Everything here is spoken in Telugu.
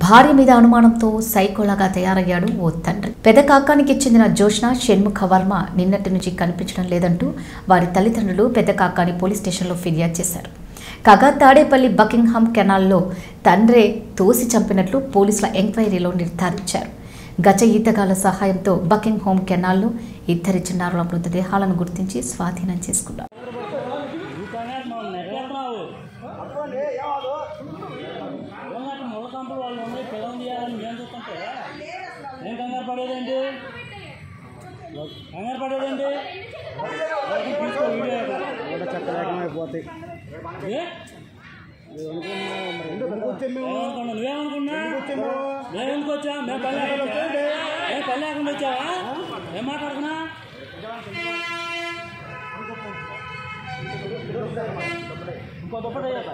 భార్య మీద అనుమానంతో సైకోలాగా తయారయ్యాడు ఓ తండ్రి. పెద్ద కాకానికి చెందిన జోష్న షణ్ముఖ వర్మ నిన్నటి నుంచి కనిపించడం లేదంటూ వారి తల్లిదండ్రులు పెద్ద కాకాని పోలీస్ స్టేషన్లో ఫిర్యాదు చేశారు. కాగా తాడేపల్లి బకింగ్హామ్ కెనాల్లో తండ్రే తోసి చంపినట్లు పోలీసుల ఎంక్వైరీలో నిర్ధారించారు. గజ ఈతగాల సహాయంతో బకింగ్హోమ్ కెనాల్లో ఇద్దరి చిన్నారుల మృతదేహాలను గుర్తించి స్వాధీనం చేసుకున్నారు. ఉన్నాయి పిల్లలు తీయాలని మేము చూస్తుంటే నేను కంగారు పడేదేంటి కంగారు వీడియో. కూడా చక్కలేకమైపోతాయి ఏ? నువ్వేమనుకున్నా మేము? ఎందుకు వచ్చా మేము? పని లేకుండా వచ్చా. ఏ వచ్చావా? ఏం మాట్లాడుకున్నా ఇంకో దుప్పటి వేయాలి.